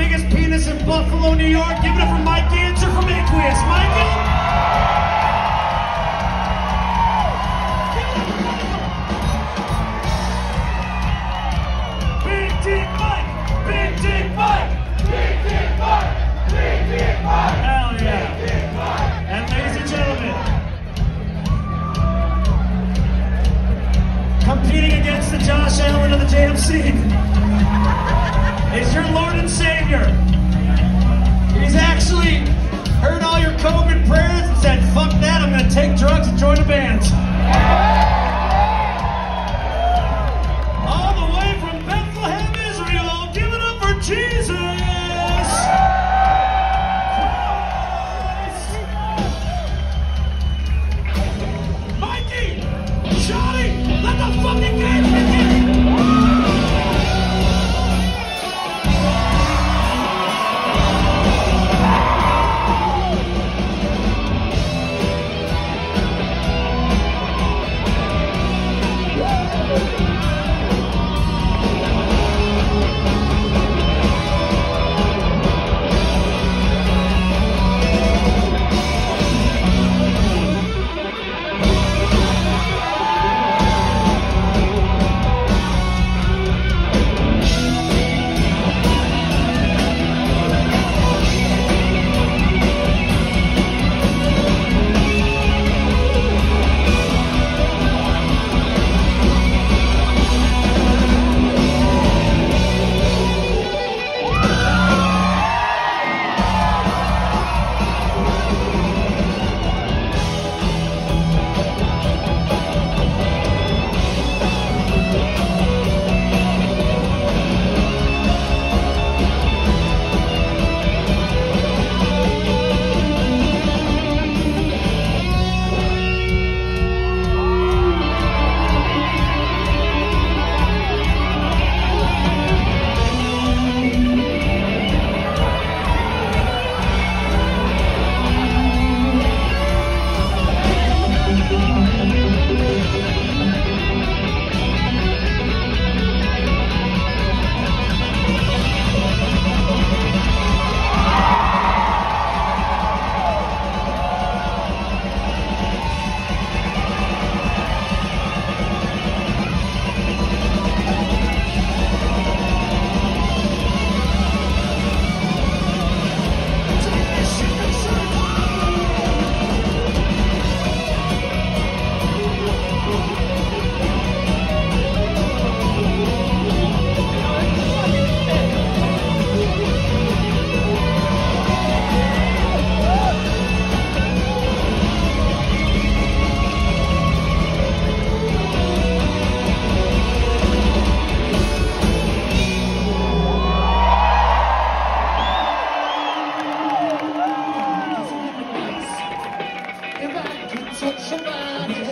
biggest penis in Buffalo, New York. Give it up for Mike Gantzer from Aqueous. Mikey? Big Dick Mike! Big Dick Mike! Big Dick Mike! Big Dick Mike! Hell yeah! And ladies and gentlemen, competing against the Josh Allen of the JMC is your Lord and Savior. Música Touch somebody